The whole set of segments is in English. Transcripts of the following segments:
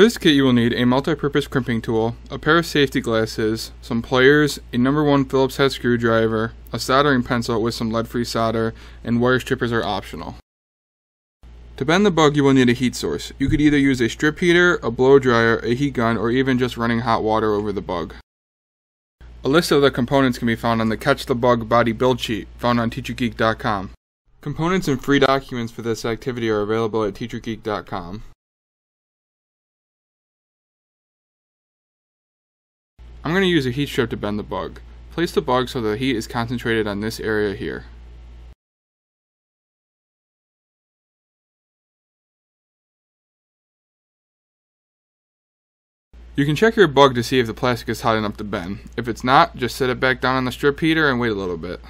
For this kit you will need a multi-purpose crimping tool, a pair of safety glasses, some pliers, a number 1 Phillips head screwdriver, a soldering pencil with some lead-free solder, and wire strippers are optional. To bend the bug you will need a heat source. You could either use a strip heater, a blow dryer, a heat gun, or even just running hot water over the bug. A list of the components can be found on the Catch the Bug body build sheet found on TeacherGeek.com. Components and free documents for this activity are available at TeacherGeek.com. I'm going to use a heat strip to bend the bug. Place the bug so the heat is concentrated on this area here. You can check your bug to see if the plastic is hot enough to bend. If it's not, just set it back down on the strip heater and wait a little bit.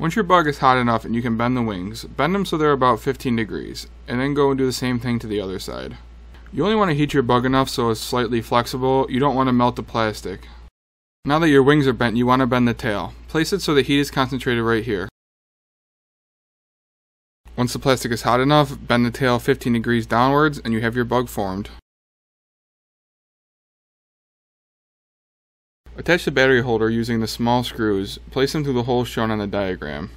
Once your bug is hot enough and you can bend the wings, bend them so they're about 15 degrees, and then go and do the same thing to the other side. You only want to heat your bug enough so it's slightly flexible, you don't want to melt the plastic. Now that your wings are bent, you want to bend the tail. Place it so the heat is concentrated right here. Once the plastic is hot enough, bend the tail 15 degrees downwards and you have your bug formed. Attach the battery holder using the small screws. Place them through the holes shown on the diagram.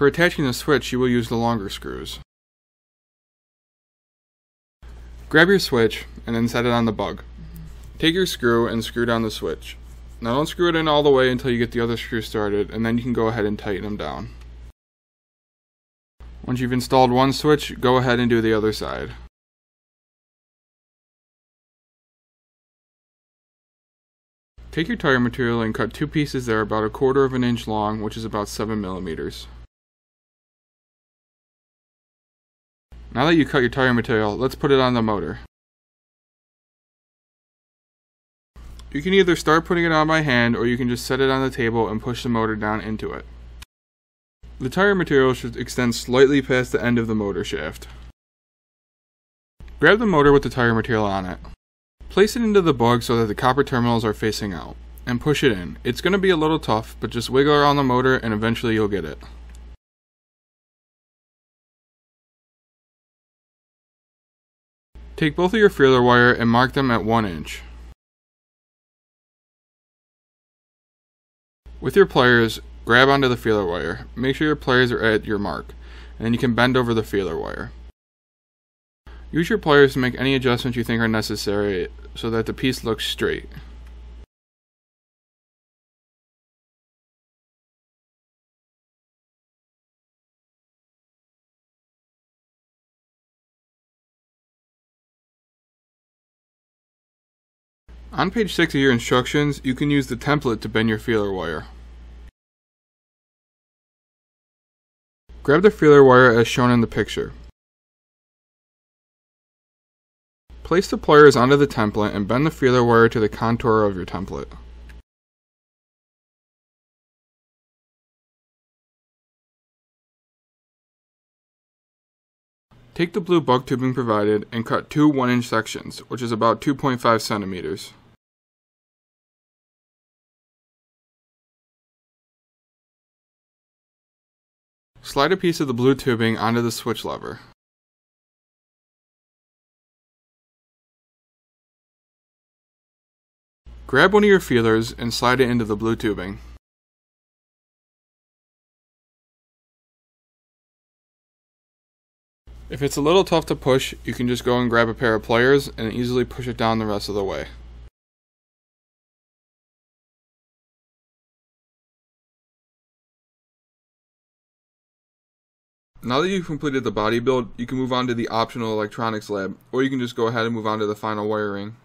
For attaching the switch, you will use the longer screws. Grab your switch and then set it on the bug. Take your screw and screw down the switch. Now don't screw it in all the way until you get the other screw started and then you can go ahead and tighten them down. Once you've installed one switch, go ahead and do the other side. Take your tire material and cut two pieces that are about a quarter of an inch long, which is about 7 millimeters. Now that you cut your tire material, let's put it on the motor. You can either start putting it on by hand or you can just set it on the table and push the motor down into it. The tire material should extend slightly past the end of the motor shaft. Grab the motor with the tire material on it. Place it into the bug so that the copper terminals are facing out, and push it in. It's going to be a little tough, but just wiggle around the motor and eventually you'll get it. Take both of your feeler wire and mark them at 1 inch. With your pliers, grab onto the feeler wire. Make sure your pliers are at your mark, and then you can bend over the feeler wire. Use your pliers to make any adjustments you think are necessary so that the piece looks straight. On page 6 of your instructions, you can use the template to bend your feeler wire. Grab the feeler wire as shown in the picture. Place the pliers onto the template and bend the feeler wire to the contour of your template. Take the blue bug tubing provided and cut two 1 inch sections, which is about 2.5 centimeters. Slide a piece of the blue tubing onto the switch lever. Grab one of your feelers and slide it into the blue tubing. If it's a little tough to push, you can just go and grab a pair of pliers and easily push it down the rest of the way. Now that you've completed the body build, you can move on to the optional electronics lab, or you can just go ahead and move on to the final wiring.